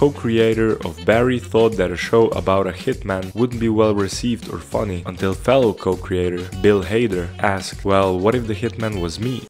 co-creator of Barry thought that a show about a hitman wouldn't be well received or funny until fellow co-creator Bill Hader asked, well, what if the hitman was me?